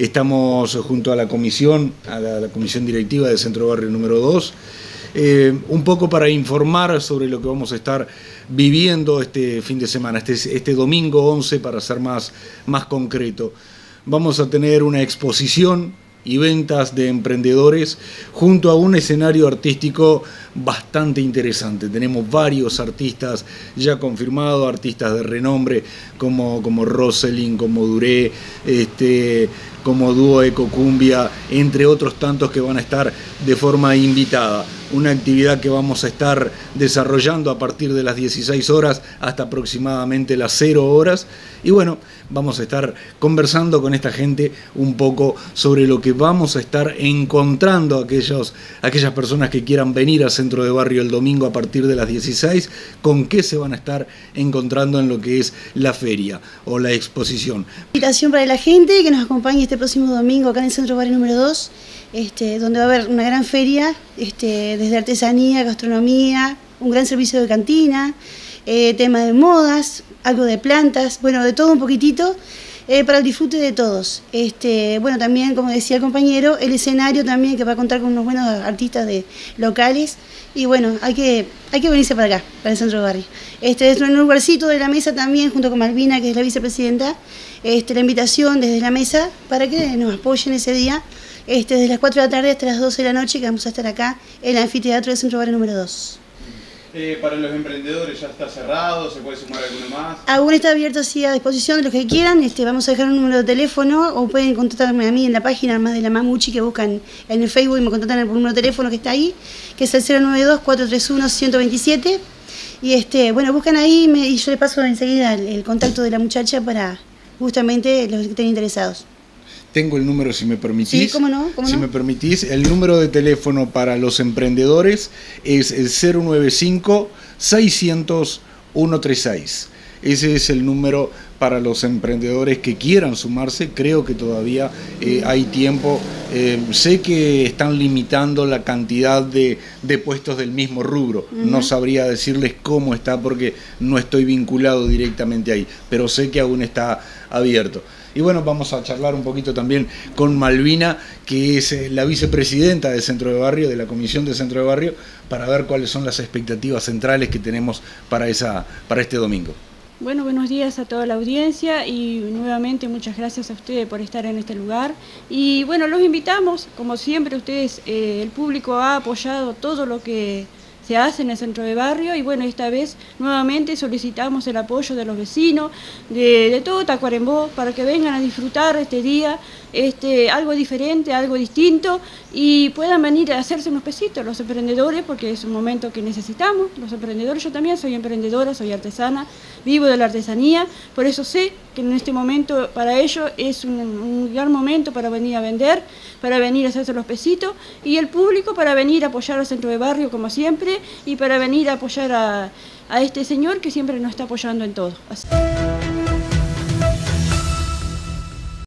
Estamos junto a la comisión, a la, comisión directiva del Centro Barrio número 2, eh, un poco para informar sobre lo que vamos a estar viviendo este fin de semana, este, este domingo 11 para ser más, más concreto. Vamos a tener una exposición y ventas de emprendedores junto a un escenario artístico bastante interesante. Tenemos varios artistas ya confirmados, artistas de renombre como, como como Duré, este, como Dúo Ecocumbia, entre otros tantos que van a estar de forma invitada. Una actividad que vamos a estar desarrollando a partir de las 16 horas hasta aproximadamente las 0 horas. Y bueno, vamos a estar conversando con esta gente un poco sobre lo que vamos a estar encontrando aquellos, aquellas personas que quieran venir al centro de barrio el domingo a partir de las 16, con qué se van a estar encontrando en lo que es la feria o la exposición. Invitación para la gente que nos acompañe este próximo domingo acá en el Centro Barrio número 2, este, donde va a haber una gran feria, este, desde artesanía, gastronomía, un gran servicio de cantina, eh, tema de modas, algo de plantas, bueno, de todo un poquitito. Eh, para el disfrute de todos. Este, bueno, también, como decía el compañero, el escenario también que va a contar con unos buenos artistas de locales. Y bueno, hay que, hay que venirse para acá, para el centro de barrio. Este, es un lugarcito de la mesa también, junto con Malvina, que es la vicepresidenta, este, la invitación desde la mesa para que nos apoyen ese día, este, desde las 4 de la tarde hasta las 12 de la noche, que vamos a estar acá en el anfiteatro del centro barrio número 2. Eh, para los emprendedores ya está cerrado, ¿se puede sumar alguno más? Aún está abierto sí a disposición de los que quieran, este, vamos a dejar un número de teléfono o pueden contactarme a mí en la página más de la Mamuchi que buscan en el Facebook y me contactan el número de teléfono que está ahí, que es el 092-431-127. Y este, bueno, buscan ahí y yo les paso enseguida el contacto de la muchacha para justamente los que estén interesados. Tengo el número, si me permitís. Sí, cómo no. si me permitís, el número de teléfono para los emprendedores es el 095 600 136. Ese es el número para los emprendedores que quieran sumarse. Creo que todavía eh, hay tiempo. Eh, sé que están limitando la cantidad de, puestos del mismo rubro. No sabría decirles cómo está porque no estoy vinculado directamente ahí, pero sé que aún está abierto. Y bueno, vamos a charlar un poquito también con Malvina, que es eh, la vicepresidenta del Centro de Barrio, de la Comisión del Centro de Barrio, para ver cuáles son las expectativas centrales que tenemos para, esa, para este domingo. Bueno, buenos días a toda la audiencia y nuevamente muchas gracias a ustedes por estar en este lugar. Y bueno, los invitamos, como siempre ustedes, eh, el público ha apoyado todo lo que se hace en el centro de barrio y bueno, esta vez nuevamente solicitamos el apoyo de los vecinos, de, todo Tacuarembó, para que vengan a disfrutar este día, este, algo diferente, algo distinto y puedan venir a hacerse unos pesitos los emprendedores porque es un momento que necesitamos, los emprendedores, yo también soy emprendedora, soy artesana, vivo de la artesanía, por eso sé que en este momento para ellos es un, gran momento para venir a vender, para venir a hacerse los pesitos y el público para venir a apoyar al centro de barrio como siempre y para venir a apoyar a, este señor que siempre nos está apoyando en todo.